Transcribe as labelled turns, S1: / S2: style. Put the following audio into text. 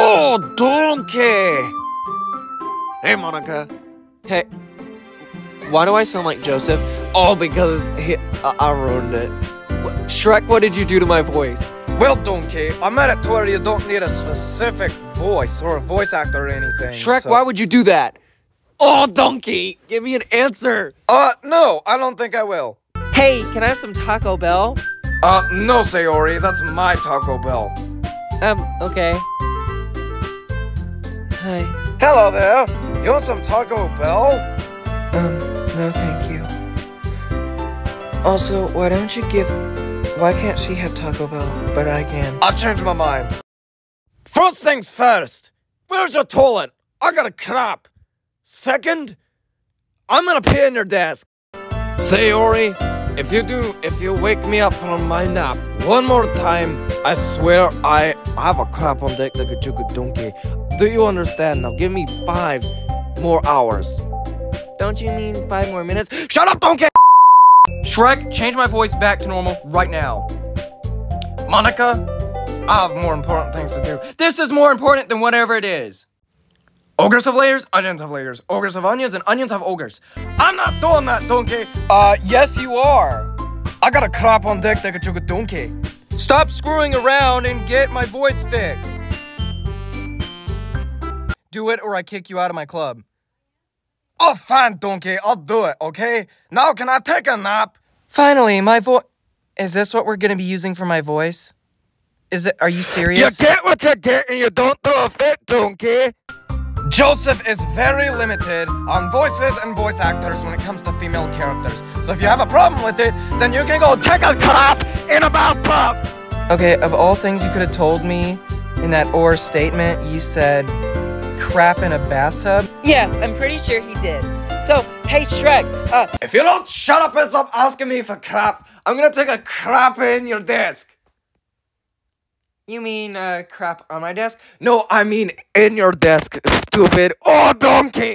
S1: Oh, donkey! Hey, Monika.
S2: Hey, why do I sound like Joseph?
S1: Oh, because he, I, I ruined it.
S2: What, Shrek, what did you do to my voice?
S1: Well, donkey, I made it to where you don't need a specific voice or a voice actor or anything.
S2: Shrek,
S1: so-
S2: why would you do that? Oh, donkey, give me an answer.
S1: Uh, no, I don't think I will.
S2: Hey, can I have some Taco Bell?
S1: Uh, no, Sayori, that's my Taco Bell.
S2: Um, okay. Hi.
S1: Hello there. You want some Taco Bell?
S3: Um, no thank you. Also, why don't you give... Why can't she have Taco Bell, but I can?
S1: I changed my mind. First things first. Where's your toilet? I got a crap. Second, I'm gonna pee in your desk. Sayori, if you do, if you wake me up from my nap one more time, I swear I have a crap on deck like a jugu donkey. Do you understand? Now give me five more hours.
S2: Don't you mean five more minutes?
S1: Shut up, donkey! Shrek, change my voice back to normal right now. Monika, I have more important things to do. This is more important than whatever it is. Ogres have layers, onions have layers. Ogres have onions, and onions have ogres. I'm not doing that, donkey. Uh, yes, you are. I got a crap on deck like a chuga donkey. Stop screwing around and get my voice fixed. Do it or I kick you out of my club. Oh, fine, donkey. I'll do it, okay? Now can I take a nap? Finally, my voice. Is this what we're gonna be using for my voice? Is it? Are you serious? You get what you get, and you don't throw a fit, donkey. Joseph is very limited on voices and voice actors when it comes to female characters. So if you have a problem with it, then you can go take a crap in a bathtub. Okay, of all things you could have told me in that or statement, you said crap in a bathtub.
S3: Yes, I'm pretty sure he did. So, hey Shrek, uh,
S1: If you don't shut up and stop asking me for crap, I'm gonna take a crap in your desk. You mean uh, crap on my desk? No, I mean in your desk, stupid. Oh, donkey!